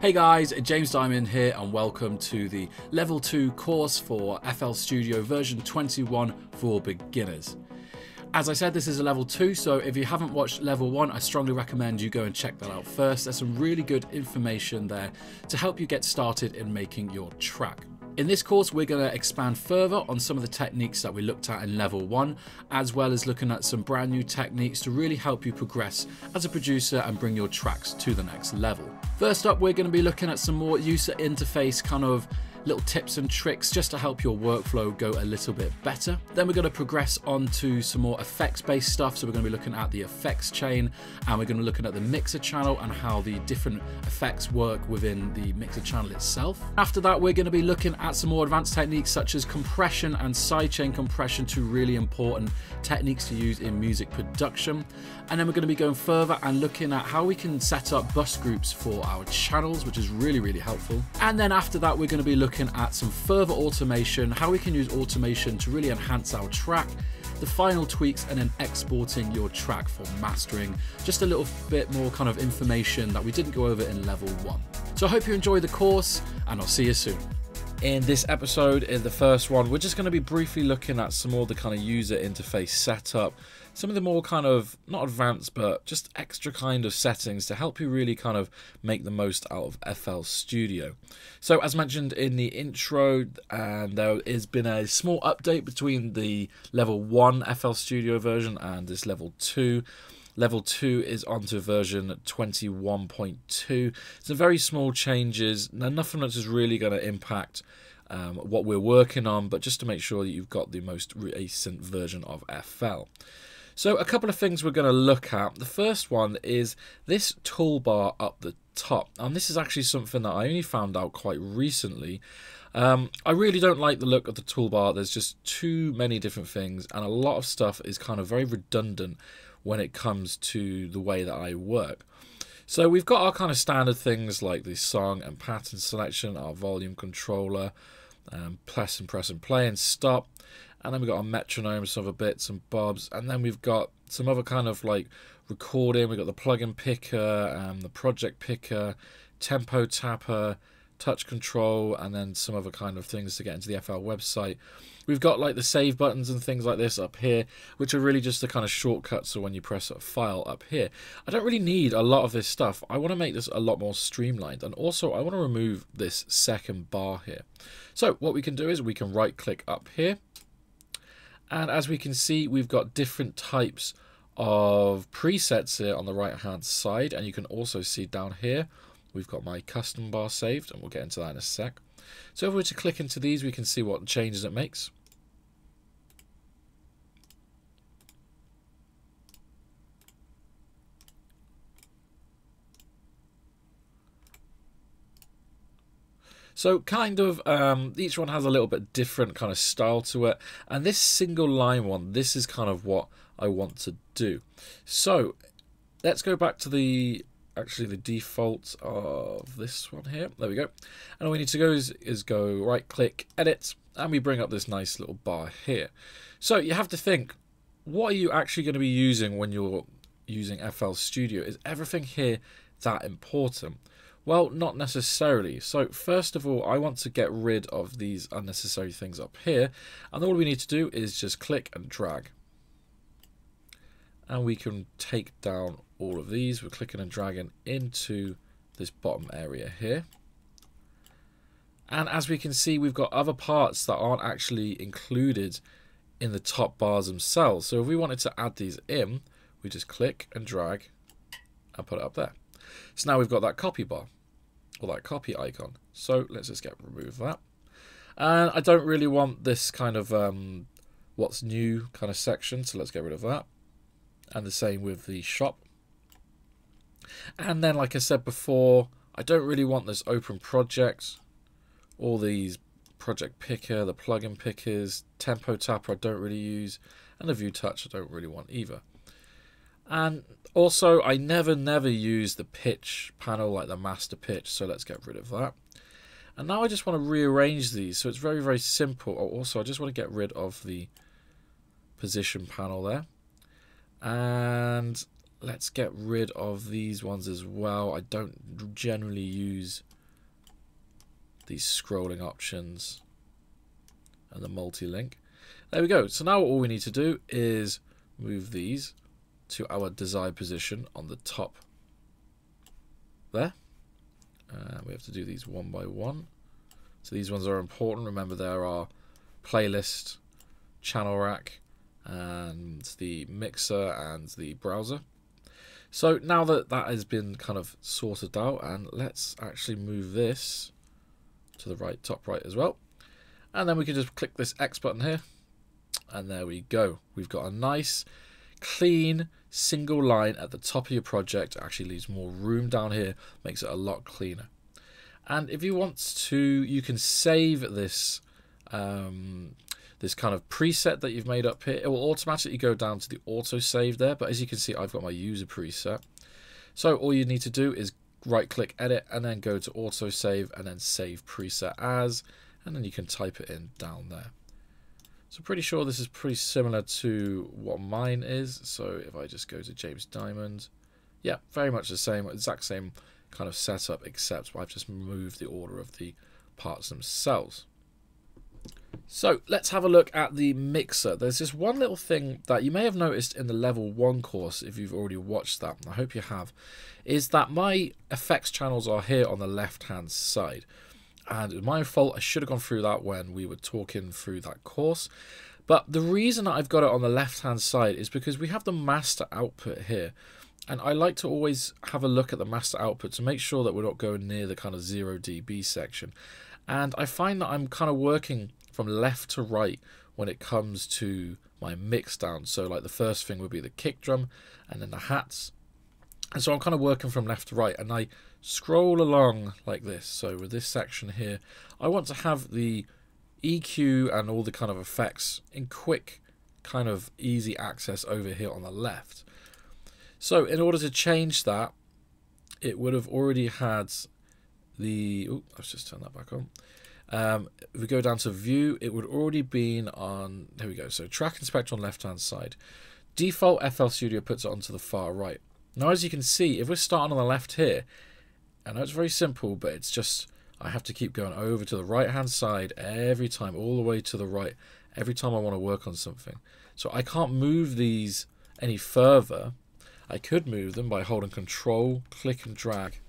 Hey guys, James Dymond here, and welcome to the Level 2 course for FL Studio version 21 for beginners. As I said, this is a level 2, so if you haven't watched level 1, I strongly recommend you go and check that out first. There's some really good information there to help you get started in making your track. In this course, we're going to expand further on some of the techniques that we looked at in level one, as well as looking at some brand new techniques to really help you progress as a producer and bring your tracks to the next level. First up, we're going to be looking at some more user interface kind of little tips and tricks just to help your workflow go a little bit better. Then we're going to progress on to some more effects based stuff. So we're going to be looking at the effects chain and we're going to be looking at the mixer channel and how the different effects work within the mixer channel itself. After that, we're going to be looking at some more advanced techniques such as compression and sidechain compression, two really important techniques to use in music production. And then we're going to be going further and looking at how we can set up bus groups for our channels, which is really, really helpful. And then after that, we're going to be looking looking at some further automation, how we can use automation to really enhance our track, the final tweaks, and then exporting your track for mastering. Just a little bit more kind of information that we didn't go over in level one. So I hope you enjoy the course, and I'll see you soon. In this episode, in the first one, we're just going to be briefly looking at some more the kind of user interface setup some of the more kind of not advanced but just extra kind of settings to help you really kind of make the most out of FL Studio. So as mentioned in the intro, and there has been a small update between the level 1 FL Studio version and this level 2. Level 2 is onto version 21.2. Some very small changes. Nothing that is really going to impact um, what we're working on, but just to make sure that you've got the most recent version of FL. So a couple of things we're going to look at. The first one is this toolbar up the top. And this is actually something that I only found out quite recently. Um, I really don't like the look of the toolbar. There's just too many different things and a lot of stuff is kind of very redundant when it comes to the way that I work. So we've got our kind of standard things like the song and pattern selection, our volume controller, um, press and press and play and stop and then we've got our metronome, some other bits and bobs, and then we've got some other kind of like recording. We've got the plugin picker, um, the project picker, tempo tapper, touch control, and then some other kind of things to get into the FL website. We've got like the save buttons and things like this up here, which are really just the kind of shortcuts so when you press a file up here. I don't really need a lot of this stuff. I want to make this a lot more streamlined, and also I want to remove this second bar here. So what we can do is we can right click up here and as we can see, we've got different types of presets here on the right hand side. And you can also see down here, we've got my custom bar saved, and we'll get into that in a sec. So if we were to click into these, we can see what changes it makes. So kind of um, each one has a little bit different kind of style to it, and this single line one, this is kind of what I want to do. So let's go back to the actually the default of this one here. There we go. And all we need to go is, is go right click, edit, and we bring up this nice little bar here. So you have to think, what are you actually going to be using when you're using FL Studio? Is everything here that important? Well, not necessarily. So first of all, I want to get rid of these unnecessary things up here. And all we need to do is just click and drag. And we can take down all of these. We're clicking and dragging into this bottom area here. And as we can see, we've got other parts that aren't actually included in the top bars themselves. So if we wanted to add these in, we just click and drag and put it up there. So now we've got that copy bar or that copy icon. So let's just get remove that. And I don't really want this kind of um, what's new kind of section, so let's get rid of that. And the same with the shop. And then, like I said before, I don't really want this open project, all these project picker, the plugin pickers, tempo tapper I don't really use, and the view touch I don't really want either. And also, I never, never use the pitch panel like the master pitch, so let's get rid of that. And now I just want to rearrange these, so it's very, very simple. Oh, also, I just want to get rid of the position panel there. And let's get rid of these ones as well. I don't generally use these scrolling options and the multi-link. There we go. So now all we need to do is move these to our desired position on the top there. Uh, we have to do these one by one. So these ones are important. Remember there are playlist, channel rack, and the mixer and the browser. So now that that has been kind of sorted out, and let's actually move this to the right, top right as well. And then we can just click this X button here, and there we go. We've got a nice, clean, single line at the top of your project. Actually leaves more room down here, makes it a lot cleaner. And if you want to, you can save this um, this kind of preset that you've made up here. It will automatically go down to the auto save there, but as you can see, I've got my user preset. So all you need to do is right click edit and then go to auto save and then save preset as, and then you can type it in down there. So pretty sure this is pretty similar to what mine is. So if I just go to James Dymond, yeah, very much the same, exact same kind of setup, except I've just moved the order of the parts themselves. So let's have a look at the mixer. There's this one little thing that you may have noticed in the level 1 course if you've already watched that, I hope you have, is that my effects channels are here on the left hand side. And it's my fault, I should have gone through that when we were talking through that course. But the reason that I've got it on the left hand side is because we have the master output here. And I like to always have a look at the master output to make sure that we're not going near the kind of 0 dB section. And I find that I'm kind of working from left to right when it comes to my mix down. So like the first thing would be the kick drum and then the hats. And so I'm kind of working from left to right and I scroll along like this. So with this section here, I want to have the EQ and all the kind of effects in quick kind of easy access over here on the left. So in order to change that, it would have already had the, oh, let's just turn that back on. Um, if we go down to view, it would already been on, there we go, so track inspector on left hand side. Default FL Studio puts it onto the far right. Now as you can see, if we're starting on the left here, I know it's very simple, but it's just, I have to keep going over to the right hand side every time, all the way to the right, every time I want to work on something. So I can't move these any further. I could move them by holding control, click and drag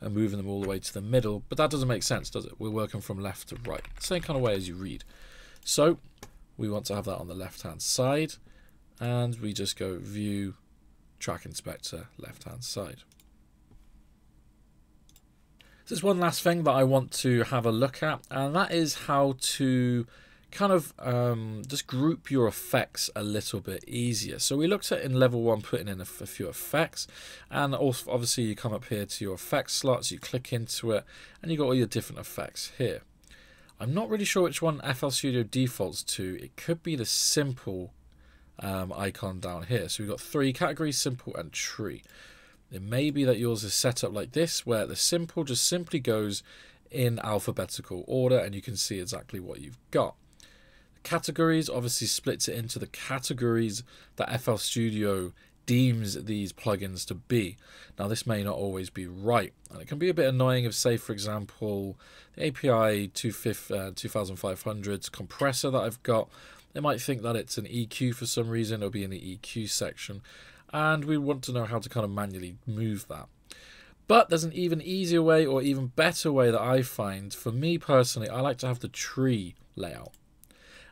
and moving them all the way to the middle, but that doesn't make sense, does it? We're working from left to right, same kind of way as you read. So we want to have that on the left hand side, and we just go view, track inspector, left hand side. There's one last thing that I want to have a look at, and that is how to kind of um, just group your effects a little bit easier. So we looked at in level one putting in a, a, few effects and also obviously you come up here to your effects slots, you click into it and you got all your different effects here. I'm not really sure which one FL Studio defaults to. It could be the simple um, icon down here. So we've got three categories, simple and tree. It may be that yours is set up like this where the simple just simply goes in alphabetical order and you can see exactly what you've got. Categories obviously splits it into the categories that FL Studio deems these plugins to be. Now this may not always be right and it can be a bit annoying if say for example the API 2500 uh, compressor that I've got they might think that it's an EQ for some reason it'll be in the EQ section and we want to know how to kind of manually move that. But there's an even easier way or even better way that I find. For me personally, I like to have the tree layout.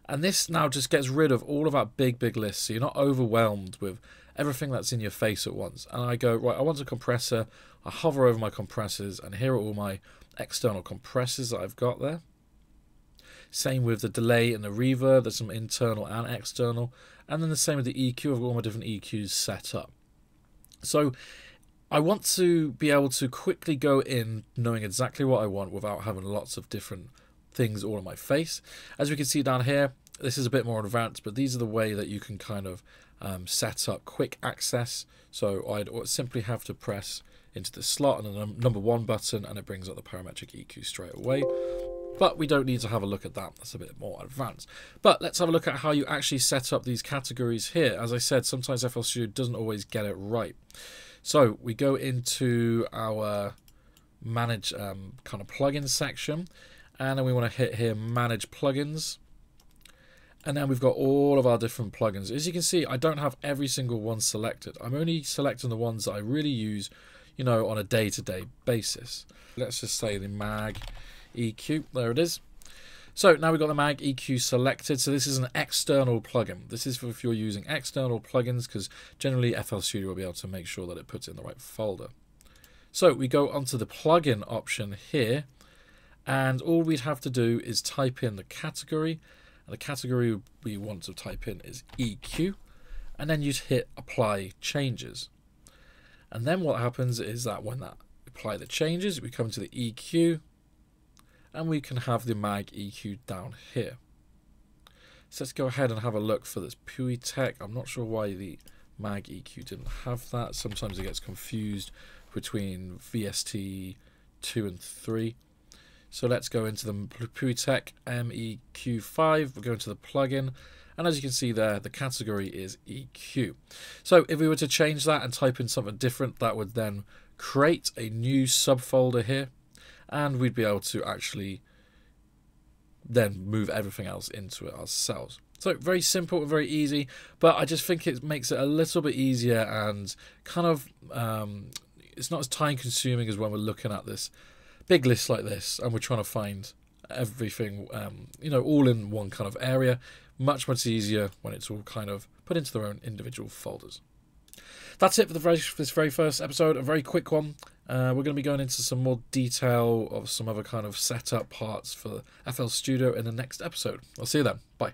And this now just gets rid of all of that big, big list. So you're not overwhelmed with everything that's in your face at once. And I go, right, I want a compressor. I hover over my compressors and here are all my external compressors that I've got there. Same with the delay and the reverb. There's some internal and external. And then the same with the EQ. I've got all my different EQs set up. So I want to be able to quickly go in knowing exactly what I want without having lots of different things all on my face. As we can see down here, this is a bit more advanced, but these are the way that you can kind of um, set up quick access. So I'd simply have to press into the slot and the number one button and it brings up the parametric EQ straight away. But we don't need to have a look at that. That's a bit more advanced. But let's have a look at how you actually set up these categories here. As I said, sometimes FL Studio doesn't always get it right. So we go into our manage um, kind of plugin section and then we want to hit here manage plugins. And then we've got all of our different plugins. As you can see I don't have every single one selected. I'm only selecting the ones that I really use you know on a day-to-day -day basis. Let's just say the mag EQ there it is. So now we've got the mag EQ selected. So this is an external plugin. This is for if you're using external plugins because generally FL Studio will be able to make sure that it puts it in the right folder. So we go onto the plugin option here and all we'd have to do is type in the category. And the category we want to type in is EQ and then you'd hit apply changes. And then what happens is that when that apply the changes we come to the EQ and we can have the mag EQ down here. So let's go ahead and have a look for this Pultec. I'm not sure why the mag EQ didn't have that. Sometimes it gets confused between VST 2 and 3 so let's go into the Pultec MEQ5. We'll go into the plugin. And as you can see there, the category is EQ. So if we were to change that and type in something different, that would then create a new subfolder here. And we'd be able to actually then move everything else into it ourselves. So very simple, very easy, but I just think it makes it a little bit easier and kind of um, it's not as time consuming as when we're looking at this big list like this and we're trying to find everything, um, you know, all in one kind of area. Much, much easier when it's all kind of put into their own individual folders. That's it for, the very, this very first episode, a very quick one. Uh, we're going to be going into some more detail of some other kind of setup parts for FL Studio in the next episode. I'll see you then. Bye.